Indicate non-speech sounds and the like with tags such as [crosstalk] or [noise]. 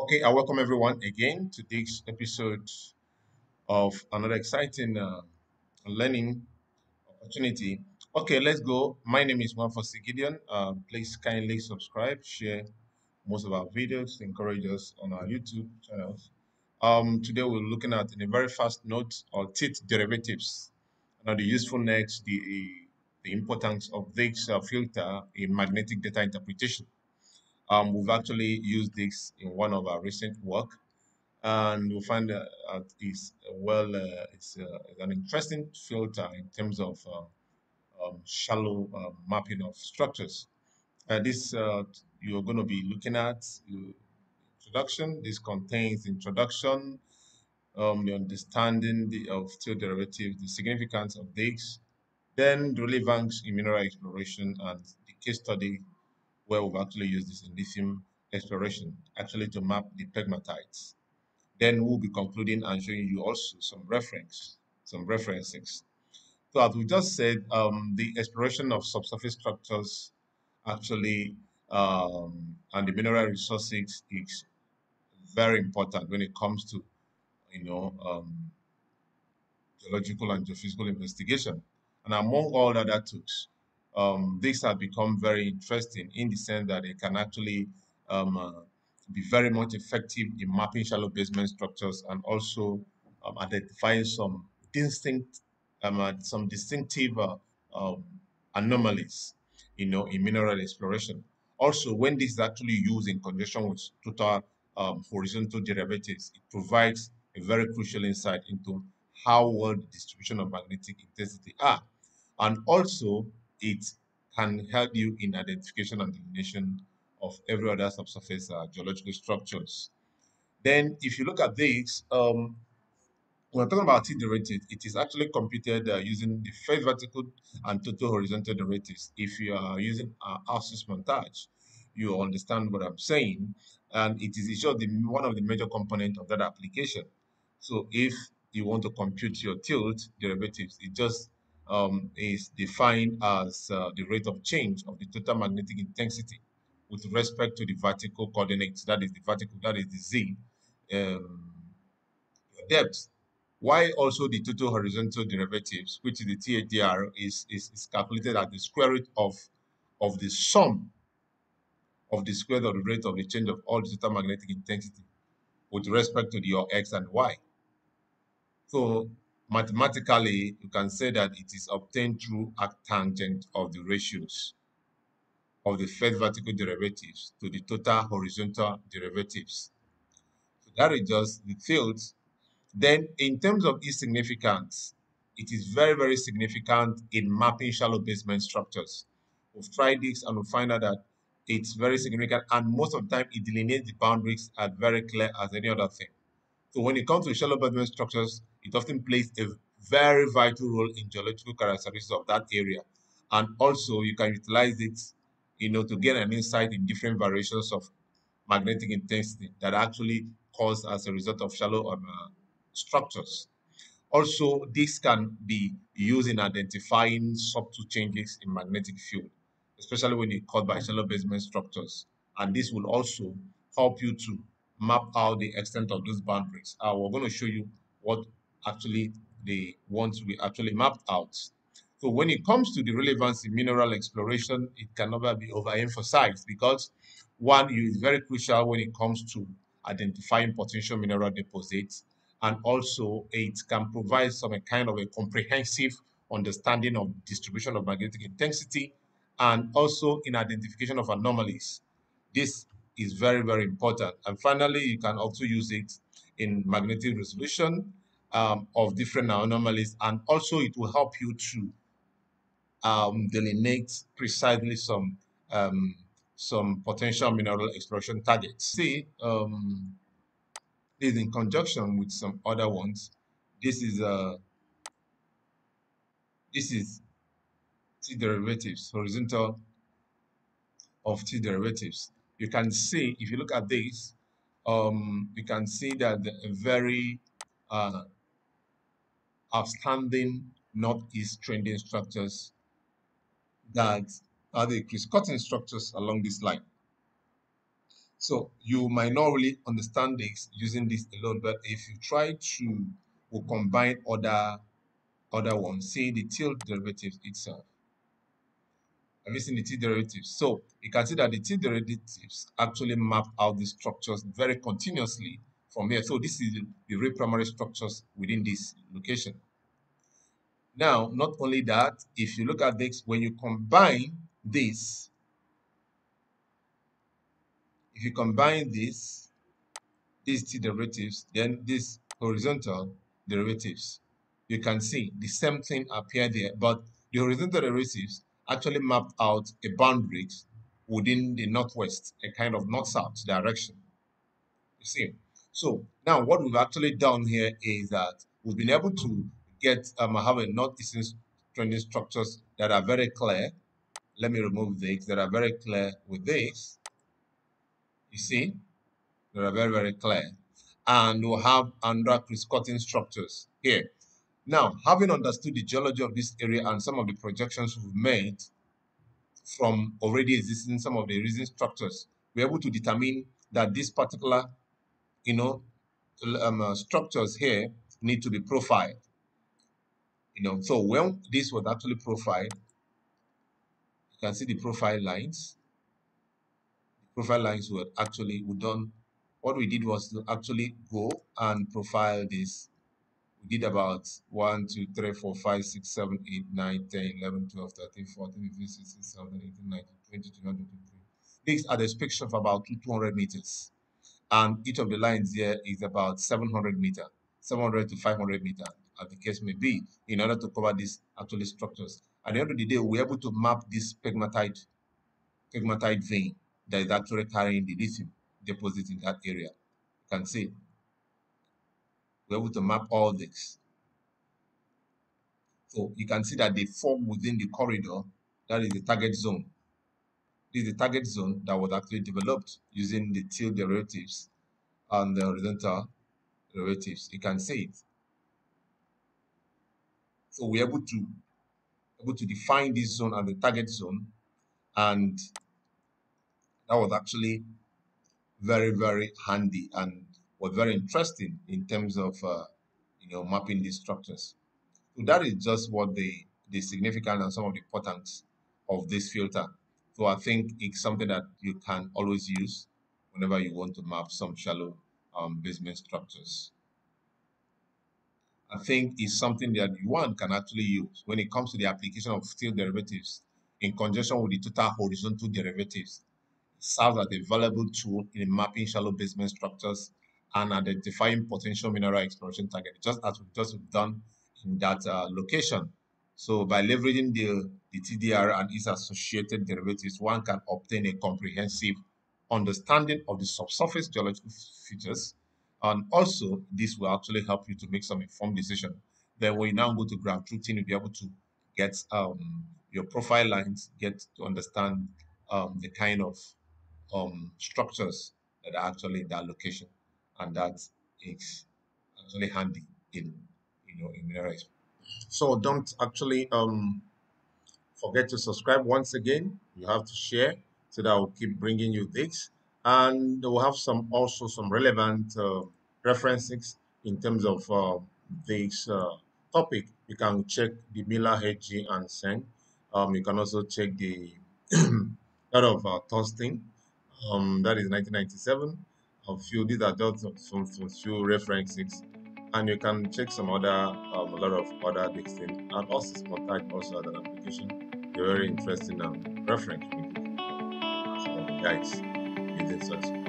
Okay, I welcome everyone again to this episode of another exciting uh, learning opportunity. Okay, let's go. My name is Manfosi Gideon. Uh, please kindly subscribe, share most of our videos, encourage us on our YouTube channels. Um, today we're looking at in a very fast note or tilt derivatives. Now the usefulness, the the importance of this uh, filter in magnetic data interpretation. Um, we've actually used this in one of our recent work, and we'll find that uh, it's well, uh, it's, uh, an interesting filter in terms of uh, um, shallow uh, mapping of structures. Uh, this you're going to be looking at introduction. This contains introduction, um, the understanding of tilt derivatives, the significance of this, then the relevance in mineral exploration and the case study where we've actually used this in lithium exploration, actually to map the pegmatites. Then we'll be concluding and showing you also some reference, some references. So as we just said, um, the exploration of subsurface structures actually um, and the mineral resources is very important when it comes to, you know, um, geological and geophysical investigation. And among all other tools, um, this has become very interesting in the sense that it can actually um, uh, be very much effective in mapping shallow basement structures and also um, identifying some distinct, um, uh, some distinctive uh, um, anomalies, you know, in mineral exploration. Also, when this is actually used in conjunction with total um, horizontal derivatives, it provides a very crucial insight into how well the distribution of magnetic intensity are. And also, it can help you in identification and delineation of every other subsurface uh, geological structures. Then, if you look at this, um, when talking about T derivative, it is actually computed uh, using the first vertical and total horizontal derivatives. If you are using uh, Oasis montaj, you understand what I'm saying, and it is sure the one of the major components of that application. So if you want to compute your tilt derivatives, it just um, is defined as uh, the rate of change of the total magnetic intensity with respect to the vertical coordinates, that is the vertical, that is the z, um, depth. Why also the total horizontal derivatives, which is the THDR, is, is, is calculated at the square root of, of the sum of the square of the rate of the change of all the total magnetic intensity with respect to your x and y. So mathematically, you can say that it is obtained through arctangent of the ratios of the first vertical derivatives to the total horizontal derivatives. So that is just the fields. Then in terms of its significance, it is very, very significant in mapping shallow basement structures. We've tried this and we find out that it's very significant and most of the time it delineates the boundaries as very clear as any other thing. So when it comes to shallow basement structures, it often plays a very vital role in geological characteristics of that area. And also you can utilize it, you know, to get an insight in different variations of magnetic intensity that actually cause as a result of shallow um, uh, structures. Also, this can be used in identifying subtle changes in magnetic field, especially when it's caused by shallow basement structures. And this will also help you to map out the extent of those boundaries. Uh, we're going to show you what actually the ones we actually mapped out. So when it comes to the relevance in mineral exploration, it can never be overemphasized because one is very crucial when it comes to identifying potential mineral deposits and also it can provide some kind of a comprehensive understanding of distribution of magnetic intensity and also in identification of anomalies. This is very, very important. And finally, you can also use it in magnetic resolution um, of different anomalies, and also it will help you to um, delineate precisely some um, some potential mineral exploration targets. See, um, this in conjunction with some other ones. This is a uh, this is T derivatives, horizontal of T derivatives. You can see, if you look at this, um, you can see that very uh, outstanding northeast trending structures that are the criss-cutting structures along this line. So you might not really understand this using this alone, but if you try to will combine other other ones, say the tilt derivatives itself. You seen the t derivatives? So you can see that the t derivatives actually map out the structures very continuously from here. So this is the real primary structures within this location. Now, not only that, if you look at this, when you combine this, if you combine this, these t derivatives, then these horizontal derivatives, you can see the same thing appear there, but the horizontal derivatives actually mapped out a boundary within the northwest, a kind of north-south direction. You see? So now what we've actually done here is that we've been able to get um, have a northeastern trending structures that are very clear. Let me remove this, that are very clear with this. You see? They are very, very clear. And we'll have under criss-cutting structures here. Now, having understood the geology of this area and some of the projections we've made from already existing some of the recent structures, we're able to determine that this particular, you know, um, uh, structures here need to be profiled. You know, so when this was actually profiled, you can see the profile lines. Profile lines were actually we done. What we did was to actually go and profile this we did about 1, 2, 3, 4, 5, 6, 7, 8, 9, 10, 11, 12, 13, 14, 15, 16, 17, 18, 19, 20, 21, 22, 23. These are the spectrum of about 200 meters. And each of the lines here is about 700 meter, 700 to 500 meter, as the case may be, in order to cover these actually structures. At the end of the day, we're able to map this pegmatite, pegmatite vein that is actually carrying the lithium deposit in that area. You can see we're able to map all this. So you can see that they form within the corridor, that is the target zone. This is the target zone that was actually developed using the tilt derivatives and the horizontal derivatives. You can see it. So we're able to able to define this zone as the target zone, and that was actually very very handy and was very interesting in terms of uh, you know mapping these structures. So that is just what the the significance and some of the importance of this filter. So I think it's something that you can always use whenever you want to map some shallow um, basement structures. I think it's something that you one can actually use when it comes to the application of tilt derivatives in conjunction with the total horizontal derivatives. It serves as a valuable tool in mapping shallow basement structures and identifying potential mineral exploration target, just as we've just done in that uh, location. So by leveraging the, the TDR and its associated derivatives, one can obtain a comprehensive understanding of the subsurface geological features. And also, this will actually help you to make some informed decision. Then when you now go to ground truthing, you'll be able to get um, your profile lines, get to understand um, the kind of um, structures that are actually in that location and that is actually handy in you know in minerals. So don't actually um forget to subscribe once again. You have to share so that will keep bringing you this, and we'll have some also some relevant uh, references in terms of uh, this uh, topic. You can check the Miller HG and Singh. Um, you can also check the [clears throat] that of uh, Thurston. Um, that is 1997 a few. These are just some, some few references, and you can check some other um, a lot of other things. And also Smalltalk also as an application. They're very interesting and reference. So, guys.